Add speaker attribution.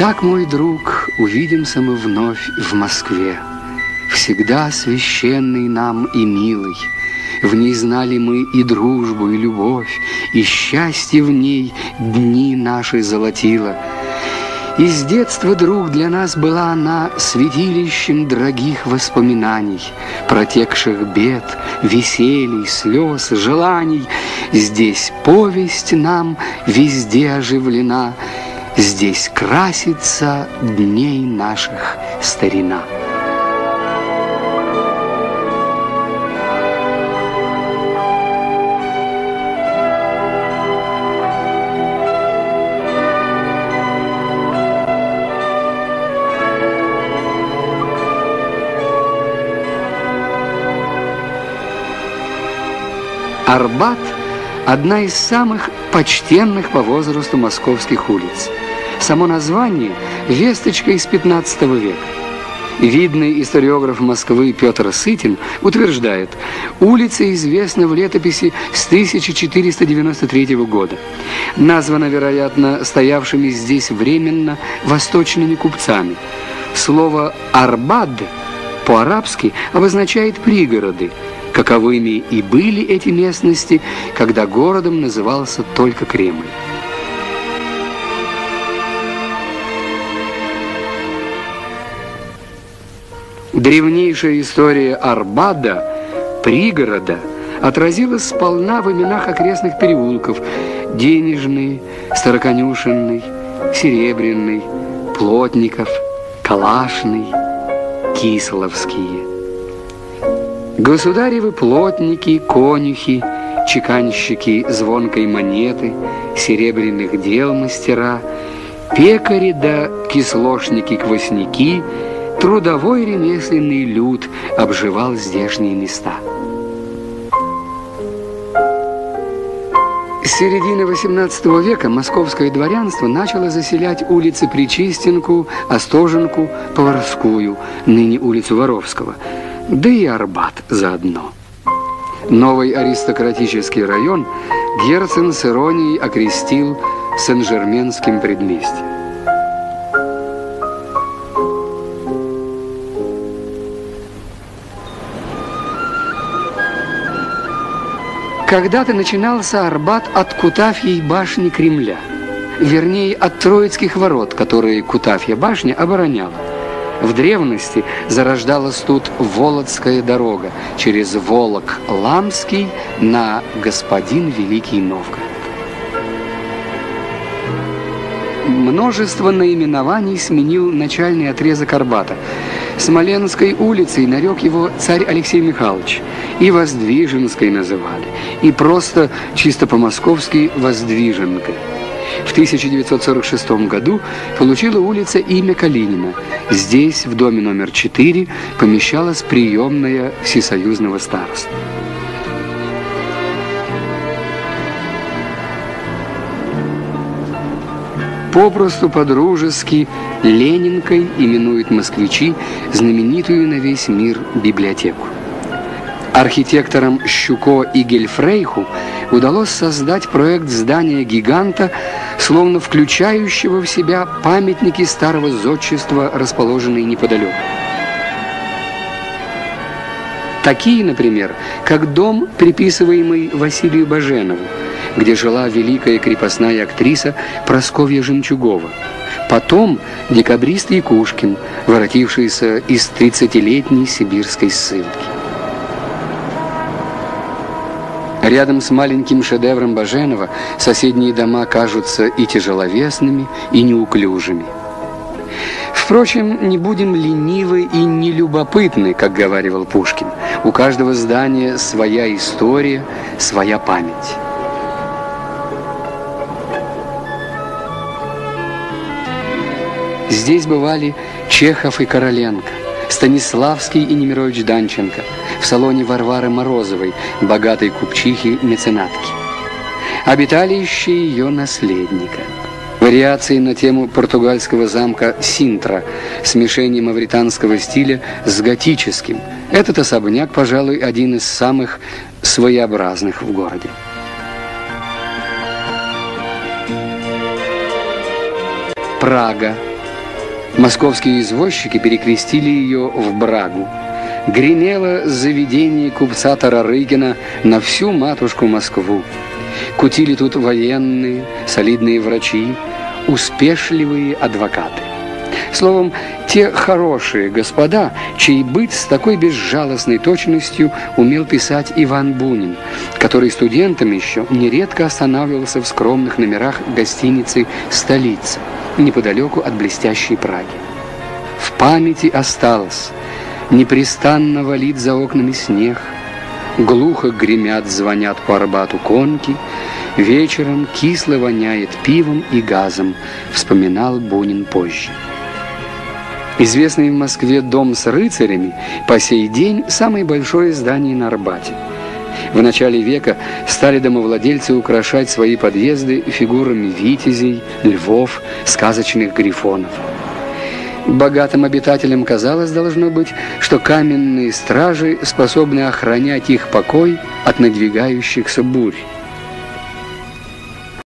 Speaker 1: Итак, мой друг, увидимся мы вновь в Москве, Всегда священный нам и милый. В ней знали мы и дружбу, и любовь, И счастье в ней дни наши золотило. И с детства, друг, для нас была она Святилищем дорогих воспоминаний, Протекших бед, веселий, слез, желаний. Здесь повесть нам везде оживлена, Здесь красится дней наших старина. Арбат – одна из самых почтенных по возрасту московских улиц. Само название – весточка из 15 века. Видный историограф Москвы Петр Сытин утверждает, улица известна в летописи с 1493 года. Названа, вероятно, стоявшими здесь временно восточными купцами. Слово «арбад» по-арабски обозначает «пригороды», каковыми и были эти местности, когда городом назывался только Кремль. Древнейшая история Арбада, пригорода, отразилась сполна в именах окрестных переулков Денежный, Староконюшенный, Серебряный, Плотников, Калашный, Кисловские. Государевы плотники, конюхи, чеканщики звонкой монеты, серебряных дел мастера, пекари да кислошники-квасники, трудовой ремесленный люд обживал здешние места. С середины XVIII века московское дворянство начало заселять улицы Причистенку, Остоженку, Поварскую, ныне улицу Воровского – да и Арбат заодно. Новый аристократический район Герцен с иронией окрестил Сен-Жерменским предместьем. Когда-то начинался Арбат от Кутафьей башни Кремля, вернее, от Троицких ворот, которые Кутафья башня обороняла. В древности зарождалась тут Володская дорога через Волок-Ламский на Господин Великий Новгород. Множество наименований сменил начальный отрезок Арбата. Смоленской улицей нарек его царь Алексей Михайлович. И Воздвиженской называли, и просто чисто по-московски Воздвиженкой. В 1946 году получила улица имя Калинина. Здесь, в доме номер 4, помещалась приемная всесоюзного староста. Попросту по-дружески Ленинкой именуют москвичи знаменитую на весь мир библиотеку. Архитекторам Щуко и Гельфрейху удалось создать проект здания гиганта, словно включающего в себя памятники старого зодчества, расположенные неподалеку. Такие, например, как дом, приписываемый Василию Баженову, где жила великая крепостная актриса Просковья Жемчугова. Потом декабрист Якушкин, воротившийся из 30-летней сибирской ссылки. Рядом с маленьким шедевром Баженова соседние дома кажутся и тяжеловесными, и неуклюжими. Впрочем, не будем ленивы и нелюбопытны, как говаривал Пушкин. У каждого здания своя история, своя память. Здесь бывали Чехов и Короленко, Станиславский и Немирович Данченко – в салоне Варвары Морозовой, богатой купчихи-меценатки. Обиталище ее наследника. Вариации на тему португальского замка Синтра, смешение мавританского стиля с готическим. Этот особняк, пожалуй, один из самых своеобразных в городе. Прага, Московские извозчики перекрестили ее в Брагу. Гремело заведение купца Тарарыгина на всю матушку Москву. Кутили тут военные, солидные врачи, успешливые адвокаты. Словом, те хорошие господа, чей быт с такой безжалостной точностью умел писать Иван Бунин, который студентом еще нередко останавливался в скромных номерах гостиницы «Столица», неподалеку от блестящей Праги. В памяти осталось, непрестанно валит за окнами снег, глухо гремят, звонят по Арбату конки, вечером кисло воняет пивом и газом, вспоминал Бунин позже. Известный в Москве дом с рыцарями по сей день самое большое здание на Арбате. В начале века стали домовладельцы украшать свои подъезды фигурами витязей, львов, сказочных грифонов. Богатым обитателям казалось, должно быть, что каменные стражи способны охранять их покой от надвигающихся бурь.